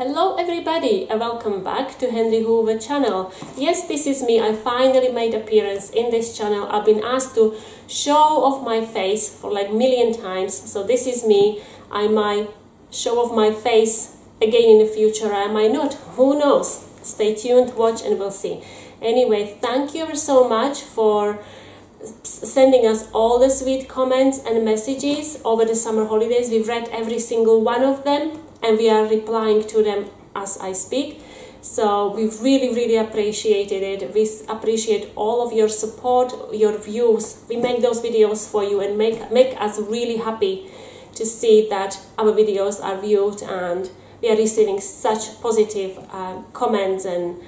Hello everybody and welcome back to Henry Hoover channel. Yes, this is me. I finally made appearance in this channel. I've been asked to show off my face for like million times. So this is me. I might show off my face again in the future. I might not. Who knows? Stay tuned, watch and we'll see. Anyway, thank you so much for sending us all the sweet comments and messages over the summer holidays. We've read every single one of them and we are replying to them as I speak. So we really, really appreciated it. We appreciate all of your support, your views. We make those videos for you and make make us really happy to see that our videos are viewed and we are receiving such positive uh, comments and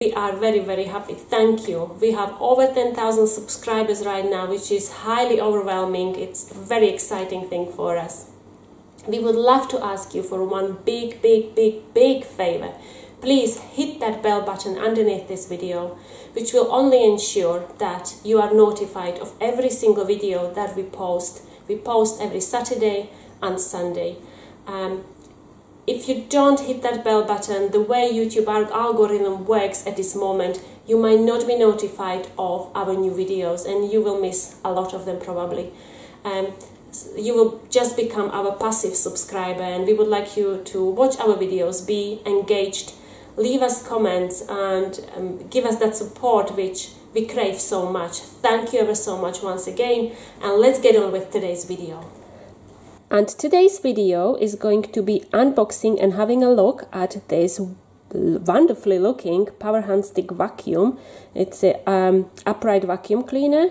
we are very very happy thank you we have over 10,000 subscribers right now which is highly overwhelming it's a very exciting thing for us we would love to ask you for one big, big, big, big favor. Please hit that bell button underneath this video, which will only ensure that you are notified of every single video that we post. We post every Saturday and Sunday. Um, if you don't hit that bell button, the way YouTube algorithm works at this moment, you might not be notified of our new videos and you will miss a lot of them probably. Um, you will just become our passive subscriber and we would like you to watch our videos be engaged leave us comments and um, give us that support which we crave so much thank you ever so much once again and let's get on with today's video and today's video is going to be unboxing and having a look at this wonderfully looking power hand stick vacuum it's a um, upright vacuum cleaner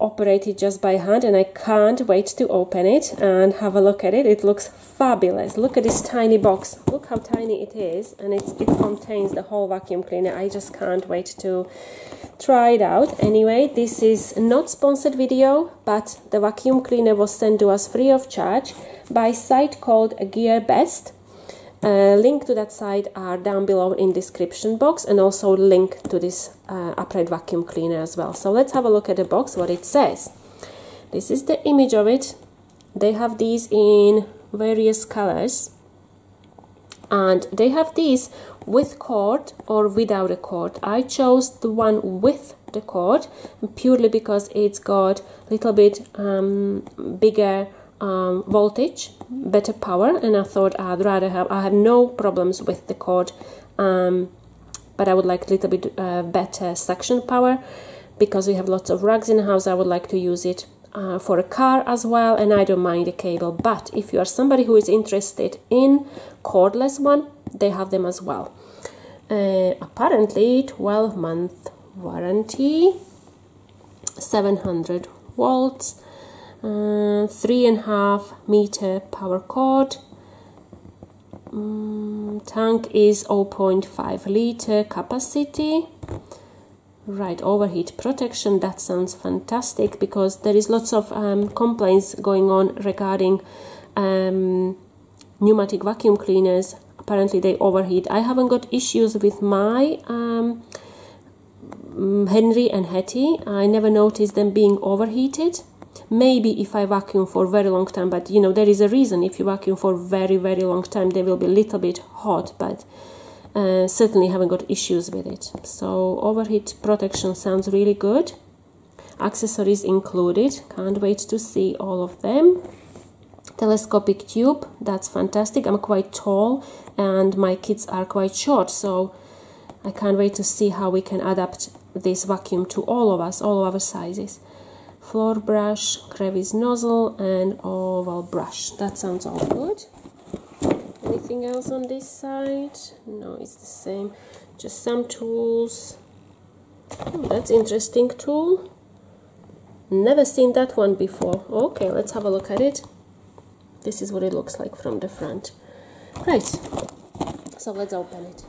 operated just by hand and I can't wait to open it and have a look at it. It looks fabulous. Look at this tiny box. Look how tiny it is and it, it contains the whole vacuum cleaner. I just can't wait to try it out. Anyway, this is not sponsored video but the vacuum cleaner was sent to us free of charge by a site called GearBest uh, link to that site are down below in description box and also link to this uh, upright vacuum cleaner as well. So let's have a look at the box, what it says. This is the image of it. They have these in various colors and they have these with cord or without a cord. I chose the one with the cord purely because it's got a little bit um, bigger um, voltage, better power, and I thought I'd rather have, I have no problems with the cord, um, but I would like a little bit uh, better suction power because we have lots of rugs in the house. I would like to use it uh, for a car as well, and I don't mind a cable. But if you are somebody who is interested in cordless one, they have them as well. Uh, apparently, 12 month warranty, 700 volts uh, three and a half meter power cord um, tank is 0.5 liter capacity right overheat protection that sounds fantastic because there is lots of um, complaints going on regarding um, Numatic vacuum cleaners. Apparently they overheat. I haven't got issues with my um, henry and hetty. I never noticed them being overheated. Maybe if I vacuum for a very long time but you know there is a reason. If you vacuum for very very long time they will be a little bit hot but uh, certainly haven't got issues with it. So overheat protection sounds really good. Accessories included. Can't wait to see all of them. Telescopic tube. That's fantastic. I'm quite tall and my kids are quite short so I can't wait to see how we can adapt this vacuum to all of us all of our sizes. Floor brush, crevice nozzle and oval brush. That sounds all good. Anything else on this side? No, it's the same. Just some tools. Oh, that's interesting tool. Never seen that one before. Okay, let's have a look at it. This is what it looks like from the front. Right, so let's open it.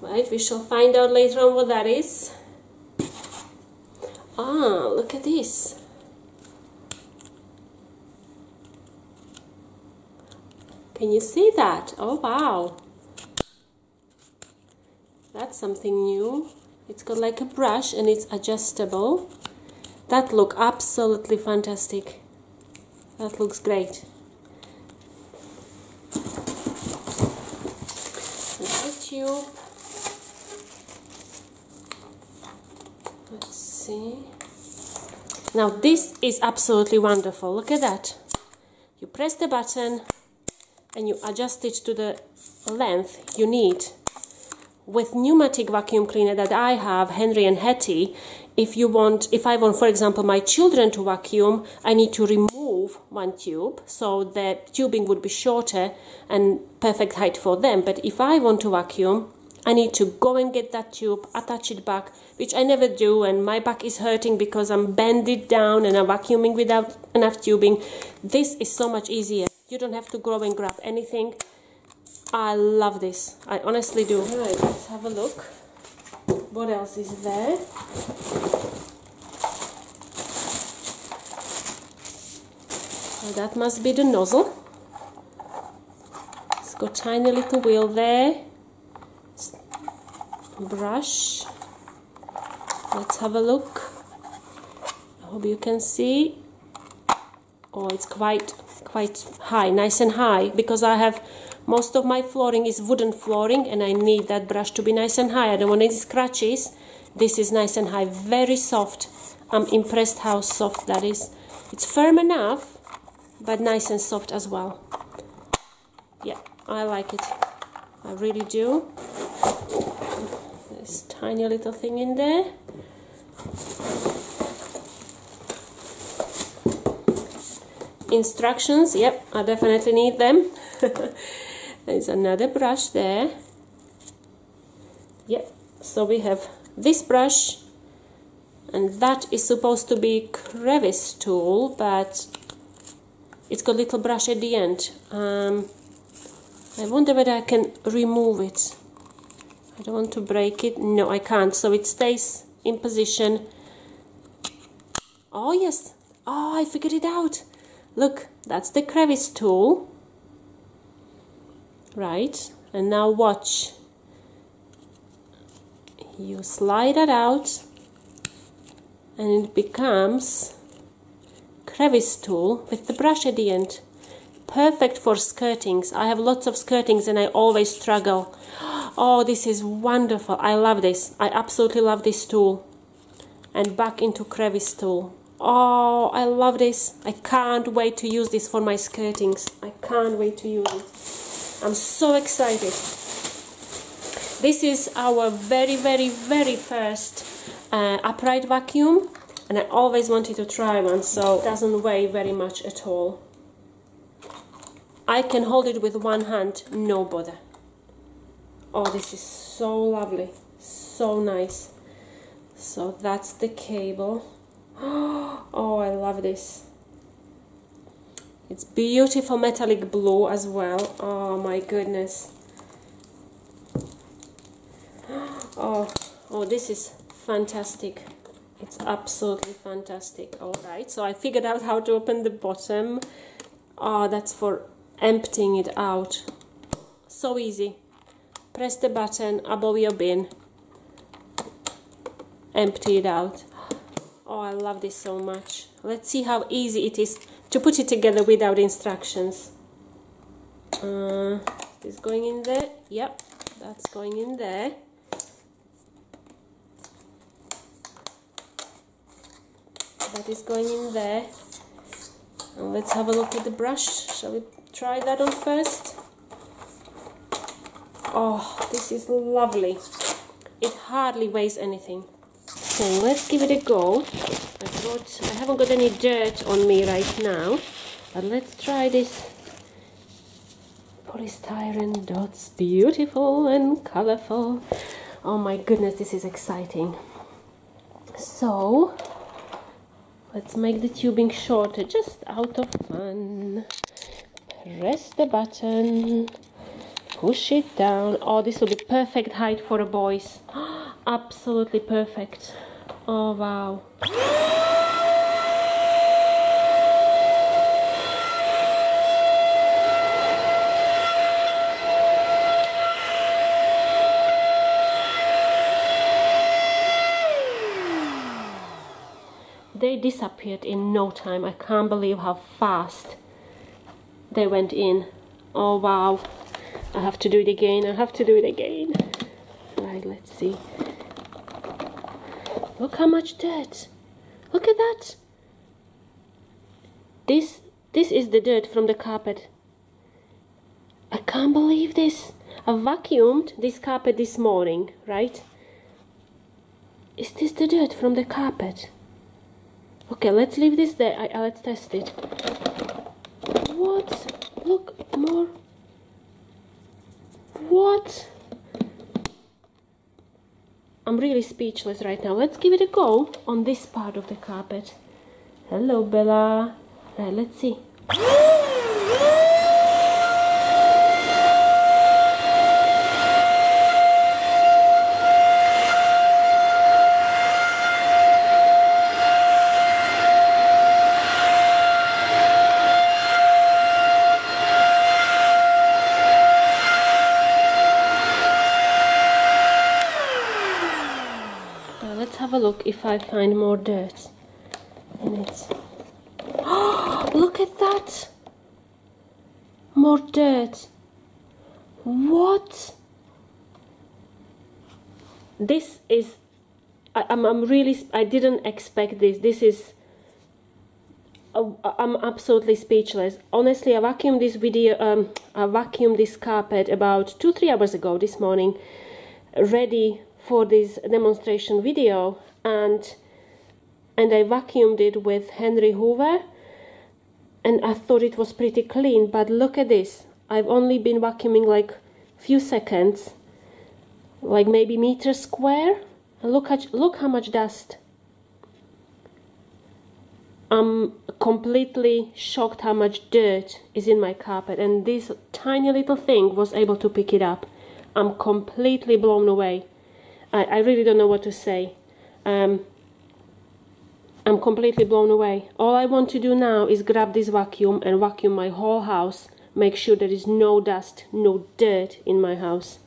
Right, we shall find out later on what that is. Ah, look at this. Can you see that? Oh wow! That's something new. It's got like a brush and it's adjustable. That look absolutely fantastic. That looks great. tube. Let's see. Now this is absolutely wonderful. Look at that. You press the button and you adjust it to the length you need. With Numatic vacuum cleaner that I have, Henry and Hetty, if you want, if I want, for example, my children to vacuum, I need to remove one tube, so the tubing would be shorter and perfect height for them. But if I want to vacuum, I need to go and get that tube, attach it back, which I never do, and my back is hurting because I'm bending down and I'm vacuuming without enough tubing. This is so much easier. You don't have to go and grab anything. I love this. I honestly do. Right, let's have a look. What else is there? Oh, that must be the nozzle. It's got tiny little wheel there brush. Let's have a look. I hope you can see. Oh it's quite quite high nice and high because I have most of my flooring is wooden flooring and I need that brush to be nice and high. I don't want any scratches. This is nice and high very soft. I'm impressed how soft that is. It's firm enough but nice and soft as well. Yeah I like it. I really do this tiny little thing in there. Instructions yep I definitely need them. There's another brush there. Yep so we have this brush and that is supposed to be crevice tool but it's got little brush at the end. Um, I wonder whether I can remove it I don't want to break it. No, I can't. So it stays in position. Oh, yes. Oh, I figured it out. Look, that's the crevice tool. Right. And now watch. You slide it out and it becomes crevice tool with the brush at the end. Perfect for skirtings. I have lots of skirtings and I always struggle. Oh this is wonderful. I love this. I absolutely love this tool. And back into crevice tool. Oh I love this. I can't wait to use this for my skirtings. I can't wait to use it. I'm so excited. This is our very very very first uh, upright vacuum and I always wanted to try one so it doesn't weigh very much at all I can hold it with one hand no bother. Oh this is so lovely so nice. So that's the cable. Oh I love this. It's beautiful metallic blue as well. Oh my goodness. Oh oh this is fantastic. It's absolutely fantastic. All right so I figured out how to open the bottom. Oh that's for emptying it out. So easy. Press the button above your bin. Empty it out. Oh I love this so much. Let's see how easy it is to put it together without instructions. Uh, going in there? Yep that's going in there. That is going in there. And let's have a look at the brush shall we try that on first Oh, this is lovely. It hardly weighs anything. So let's give it a go. I, got, I haven't got any dirt on me right now, but let's try this polystyrene dots. Beautiful and colorful. Oh my goodness, this is exciting. So, let's make the tubing shorter, just out of fun. Press the button. Push it down. Oh this will be perfect height for a boys. Absolutely perfect. Oh wow. They disappeared in no time. I can't believe how fast they went in oh wow I have to do it again. I have to do it again. Right, let's see. Look how much dirt. Look at that. This this is the dirt from the carpet. I can't believe this. I vacuumed this carpet this morning, right? Is this the dirt from the carpet? Okay, let's leave this there. I, I, let's test it. What? Look, more. What? I'm really speechless right now. Let's give it a go on this part of the carpet. Hello, Bella. Right, let's see. have a if I find more dirt in it. Look at that! More dirt. What? This is. I, am I'm, I'm really. I didn't expect this. This is. I'm absolutely speechless. Honestly, I vacuumed this video. Um, I vacuumed this carpet about two, three hours ago this morning, ready for this demonstration video and and I vacuumed it with Henry Hoover and I thought it was pretty clean but look at this. I've only been vacuuming like few seconds like maybe meter square. Look at look how much dust. I'm completely shocked how much dirt is in my carpet and this tiny little thing was able to pick it up. I'm completely blown away. I, I really don't know what to say. Um, I'm completely blown away. All I want to do now is grab this vacuum and vacuum my whole house. Make sure there is no dust, no dirt in my house.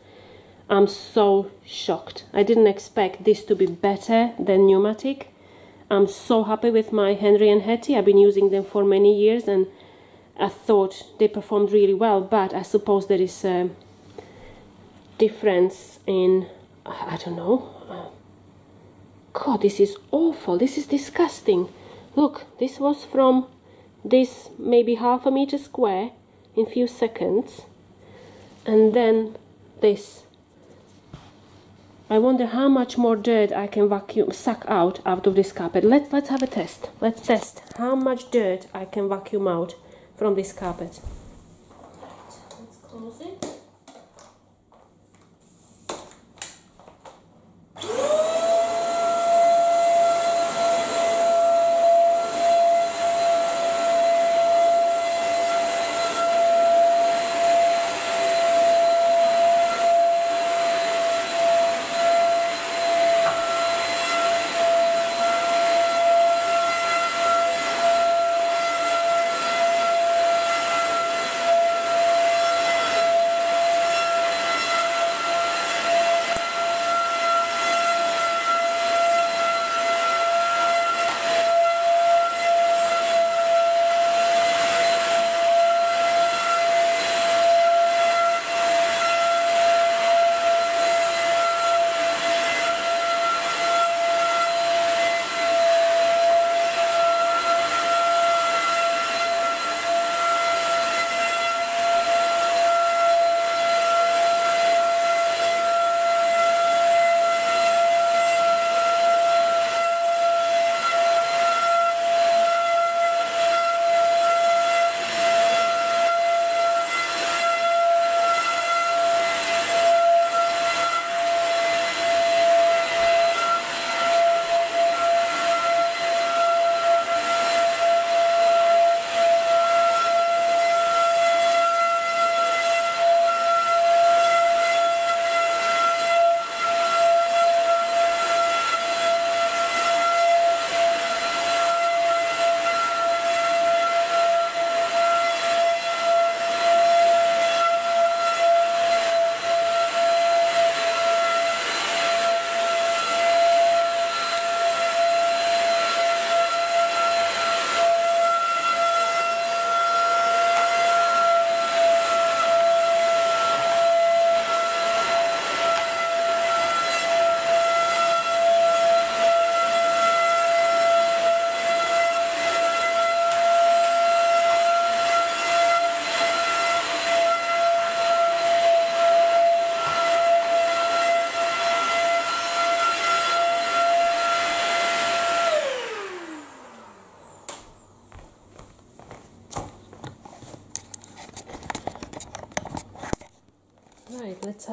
I'm so shocked. I didn't expect this to be better than Numatic. I'm so happy with my Henry and Hetty. I've been using them for many years and I thought they performed really well, but I suppose there is a difference in I don't know. God, this is awful. This is disgusting. Look, this was from this maybe half a meter square in few seconds. And then this. I wonder how much more dirt I can vacuum suck out out of this carpet. Let's let's have a test. Let's test how much dirt I can vacuum out from this carpet.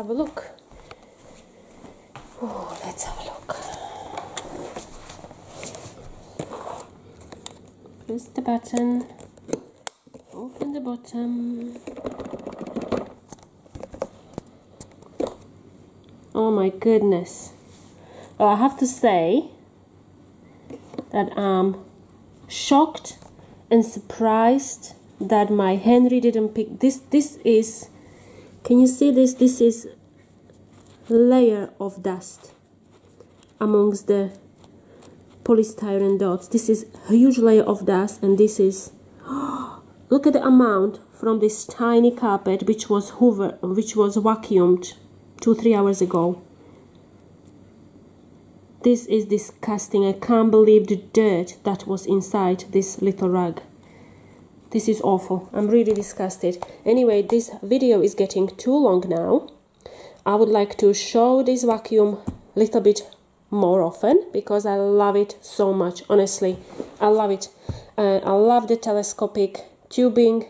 Have a look. Oh, let's have a look. Press the button, open the bottom. Oh my goodness. Well, I have to say that I'm shocked and surprised that my Henry didn't pick this this is can you see this? This is layer of dust amongst the polystyrene dots. This is a huge layer of dust and this is look at the amount from this tiny carpet which was hoover which was vacuumed two three hours ago. This is disgusting. I can't believe the dirt that was inside this little rug this is awful. I'm really disgusted. Anyway, this video is getting too long now. I would like to show this vacuum a little bit more often because I love it so much. Honestly, I love it. Uh, I love the telescopic tubing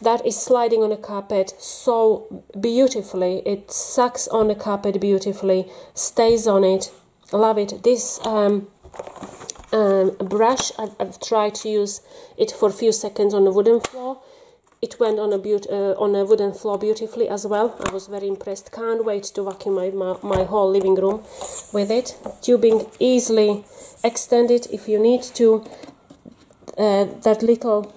that is sliding on a carpet so beautifully. It sucks on the carpet beautifully, stays on it. I love it. This um, um, brush. I've, I've, tried to use it for a few seconds on a wooden floor. It went on a uh, on a wooden floor beautifully as well. I was very impressed. Can't wait to vacuum my, my, my whole living room with it. Tubing easily extended if you need to. Uh, that little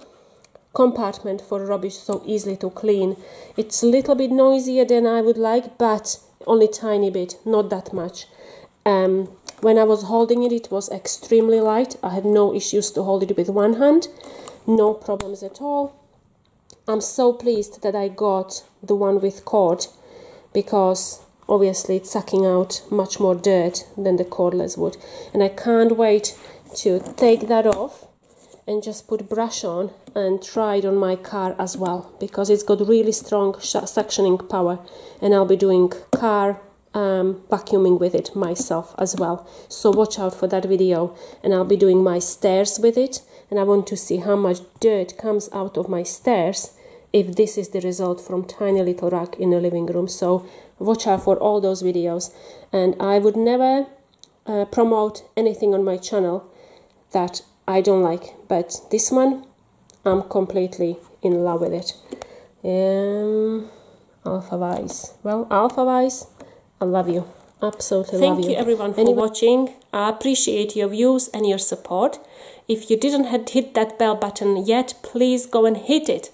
compartment for rubbish so easily to clean. It's a little bit noisier than I would like, but only tiny bit, not that much. Um, when I was holding it, it was extremely light. I had no issues to hold it with one hand. No problems at all. I'm so pleased that I got the one with cord because obviously it's sucking out much more dirt than the cordless would. And I can't wait to take that off and just put brush on and try it on my car as well because it's got really strong suctioning power and I'll be doing car um, vacuuming with it myself as well. So watch out for that video and I'll be doing my stairs with it and I want to see how much dirt comes out of my stairs if this is the result from tiny little rack in the living room. So watch out for all those videos and I would never uh, promote anything on my channel that I don't like but this one I'm completely in love with it. Um, Alfawise. Well, Alfawise I love you. Absolutely Thank love you. you everyone for anyway. watching. I appreciate your views and your support. If you didn't hit that bell button yet, please go and hit it.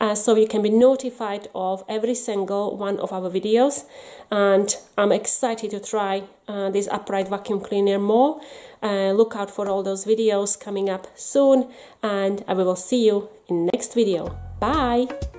Uh, so you can be notified of every single one of our videos and I'm excited to try uh, this upright vacuum cleaner more uh, look out for all those videos coming up soon and I will see you in next video bye